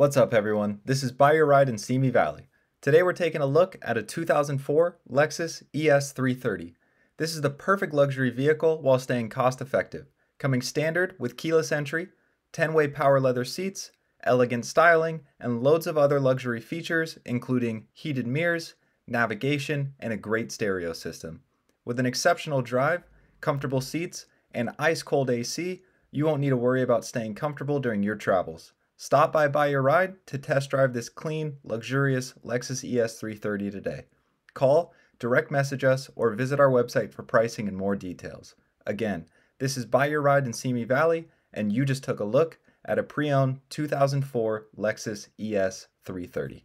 What's up, everyone? This is Buy Your Ride in Simi Valley. Today we're taking a look at a 2004 Lexus ES330. This is the perfect luxury vehicle while staying cost effective, coming standard with keyless entry, 10 way power leather seats, elegant styling, and loads of other luxury features, including heated mirrors, navigation, and a great stereo system. With an exceptional drive, comfortable seats, and ice cold AC, you won't need to worry about staying comfortable during your travels. Stop by Buy Your Ride to test drive this clean, luxurious Lexus ES330 today. Call, direct message us, or visit our website for pricing and more details. Again, this is Buy Your Ride in Simi Valley, and you just took a look at a pre owned 2004 Lexus ES330.